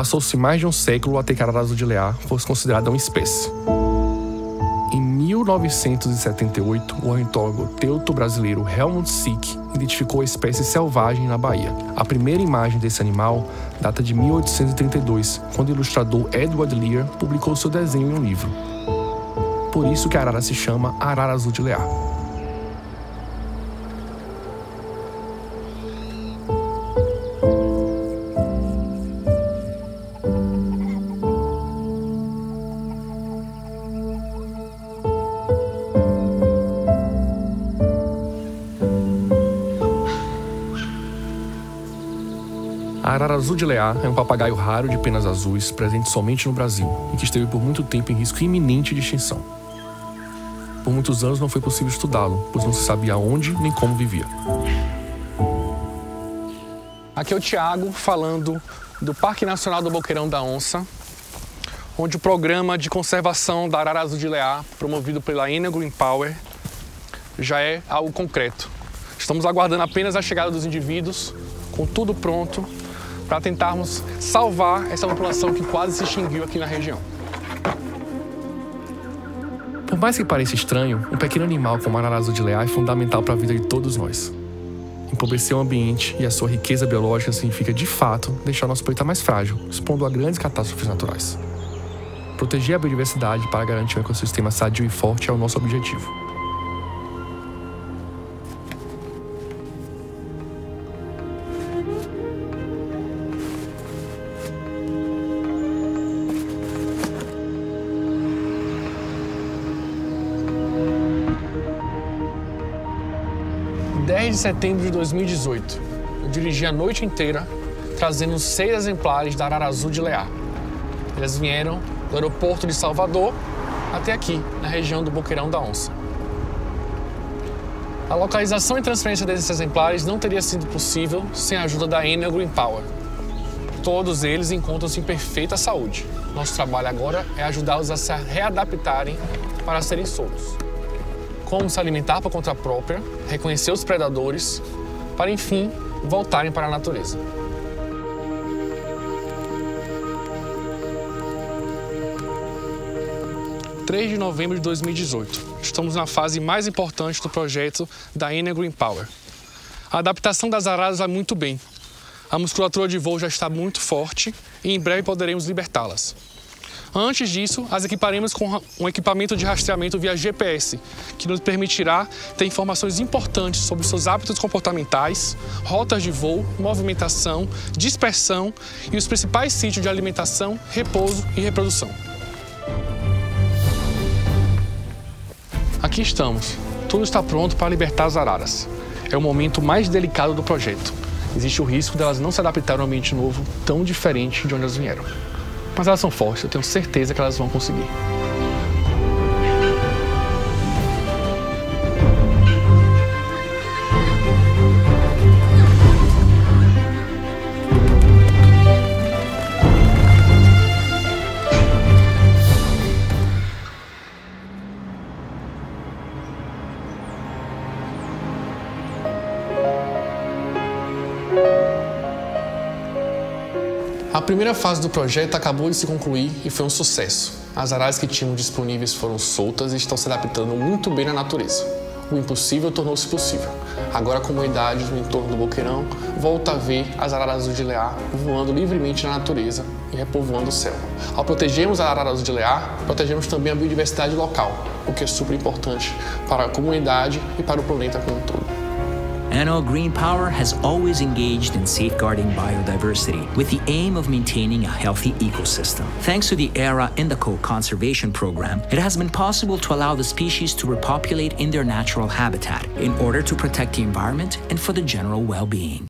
Passou-se mais de um século até que a arara azul de Lear fosse considerada uma espécie. Em 1978, o ornitólogo teuto brasileiro Helmut Sick identificou a espécie selvagem na Bahia. A primeira imagem desse animal data de 1832, quando o ilustrador Edward Lear publicou seu desenho em um livro. Por isso que a arara se chama arara azul de Lear. A arara azul de Lear é um papagaio raro de penas azuis, presente somente no Brasil, e que esteve por muito tempo em risco iminente de extinção. Por muitos anos não foi possível estudá-lo, pois não se sabia onde nem como vivia. Aqui é o Tiago falando do Parque Nacional do Boqueirão da Onça, onde o programa de conservação da arara azul de Lear, promovido pela Enel Green Power, já é algo concreto. Estamos aguardando apenas a chegada dos indivíduos, com tudo pronto para tentarmos salvar essa população que quase se extinguiu aqui na região. Por mais que pareça estranho, um pequeno animal como a arara de lear é fundamental para a vida de todos nós. Empobrecer o ambiente e a sua riqueza biológica significa, de fato, deixar nosso planeta mais frágil, expondo a grandes catástrofes naturais. Proteger a biodiversidade para garantir um ecossistema sadio e forte é o nosso objetivo. De setembro de 2018. Eu dirigi a noite inteira trazendo seis exemplares da arara azul de Lear. Eles vieram do aeroporto de Salvador até aqui, na região do Boqueirão da Onça. A localização e transferência desses exemplares não teria sido possível sem a ajuda da Enel Green Power. Todos eles encontram-se em perfeita saúde. Nosso trabalho agora é ajudá-los a se readaptarem para serem soltos como se alimentar por conta própria, reconhecer os predadores, para enfim voltarem para a natureza. Três de novembro de 2018. Estamos na fase mais importante do projeto da Enel Green Power. A adaptação das araras vai muito bem. A musculatura de voo já está muito forte e em breve poderemos libertá-las. Antes disso, as equiparemos com um equipamento de rastreamento via GPS, que nos permitirá ter informações importantes sobre seus hábitos comportamentais, rotas de voo, movimentação, dispersão e os principais sítios de alimentação, repouso e reprodução. Aqui estamos. Tudo está pronto para libertar as araras. É o momento mais delicado do projeto. Existe o risco delas não se adaptarem a um ambiente novo tão diferente de onde elas vieram. Mas elas são fortes, eu tenho certeza que elas vão conseguir. A primeira fase do projeto acabou de se concluir e foi um sucesso. As araras que tínhamos disponíveis foram soltas e estão se adaptando muito bem na natureza. O impossível tornou-se possível. Agora a comunidade no entorno do Boqueirão volta a ver as araras de lear voando livremente na natureza e repovoando o céu. Ao protegermos a araras de lear, protegemos também a biodiversidade local, o que é super importante para a comunidade e para o planeta como um todo. Enel Green Power has always engaged in safeguarding biodiversity with the aim of maintaining a healthy ecosystem. Thanks to the ERA Indico Conservation Program, it has been possible to allow the species to repopulate in their natural habitat in order to protect the environment and for the general well-being.